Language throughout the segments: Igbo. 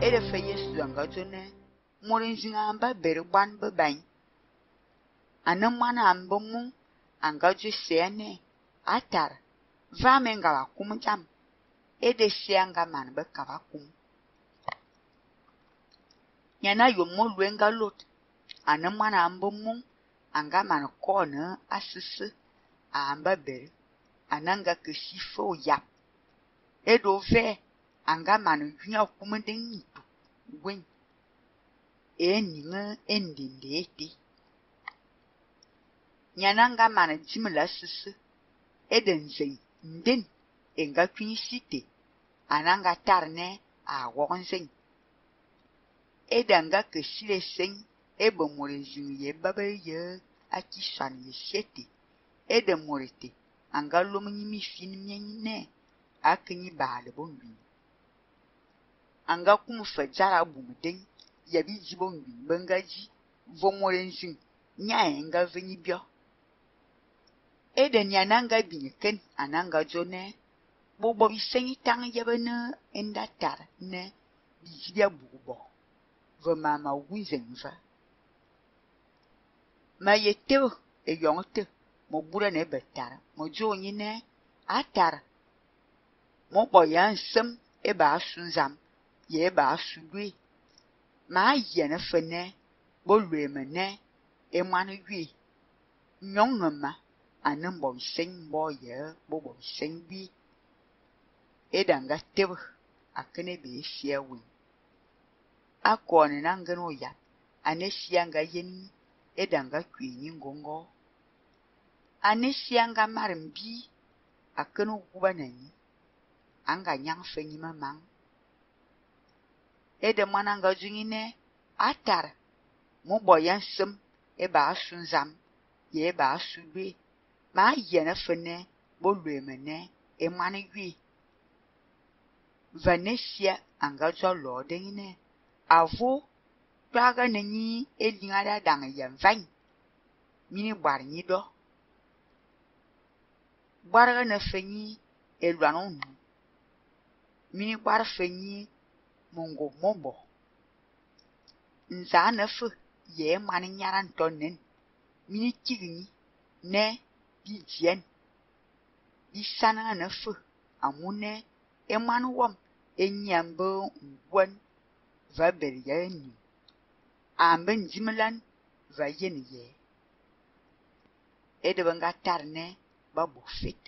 fe yesu zonga dzone murinzi amba beri bwan bi bany ane mwana ambi mu anga dzu sia ne atara va me nga ba kum jam ede sia nga mani bi ka ba kum nyana yom mu lue nga lot ane mwana ambi mu anga mani koo ne asisi amba beri ananga kesi fo yap edo vɛɛ angamana nhwi akuma nda nyitu gwen eniŋa endende ete nyana angamana jimi la sese ede nzeŋ nden e nga kwini site ana nga tari ne a wɔg nzeŋ ede nga ke sile seŋ ebe mori ziŋ ye baba ye aki swan ye sete ede mori te anga lom nyi mi fin mienyi ne a ke nyi baale bonwini Anga kum fajara bugden, yabi jibon bin bangaji, vomoren zin, nya enga veni bio. Eden yananga bin ken ananga jone, bobo bisengi tang yabene endatar ne bijibia bubo. Vemama va Ma yeteo e yongte, mo bura ne betara, mo jo nyine atara. Mo boyan sem e ba sunzam. yeba sugui ma yene fene bo lue mene e mwane gui nyong ma ane mbon seng bo ye bo bon seng bi e danga tebe akene be shia wi akone nangeno ya ane shia nga yeni e danga kwini ngongo ane shia nga marimbi akene guba nanyi anga nyang fenyi mamang ede mwana nga zuŋine a tara mu ɓɔ yɛn sem e ba a su zam ye e ba a su lwe ma a yɛne fe ne bo lwe me ne e mwane yui va anga zɔ lɔɔ de ŋine avo tɔage ne nyi e liŋa ɖa daŋ yɛn vaŋ mini gbare nyi ɖɔ gbare ne fe nyi e lɔa no nu mini gbare fe nyi mungu mombo nza na fe ye mani nyara ntonen mini chigini ne bi vien bi sana na fe amune emanu wom enyambo ngwan va ber ya ni ambe nzimlan va yen ye ede banga tarne ba bufit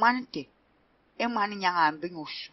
manite emani nyanga ambe ngusu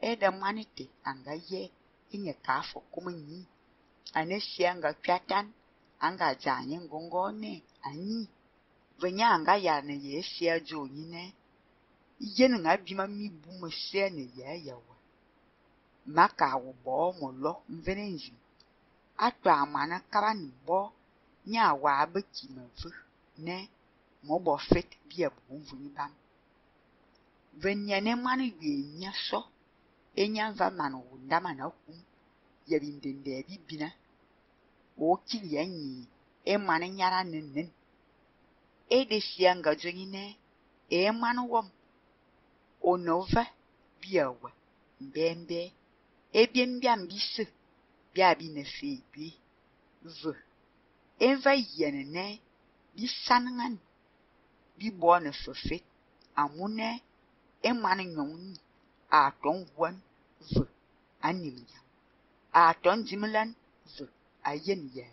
mmanụ e da manite angaye inyekafu anyị anesi anga pyatan anga janye ngongone anyi venya anga yane yesi ajo nyine na nga bima mi bumo sene yayawa maka awubo molo mvenenji atwa amana na bo nya awa abeki mevu ne mobo fet bia bumvu ni bam venya ne manu ye nya so Enyanva mani wunda manakku yabindende yabibbina wookili yannyi emwana nyara ninnin edefiyanga jonyine emwana wom onova biawa mbembe ebyembyam bise bia binese egbi ve enva yenene bisanŋan bibɔɔne fefet amune emwana nyɔŋni a tɔŋ zul a nim yam. A ton jimlan zul a yin ye.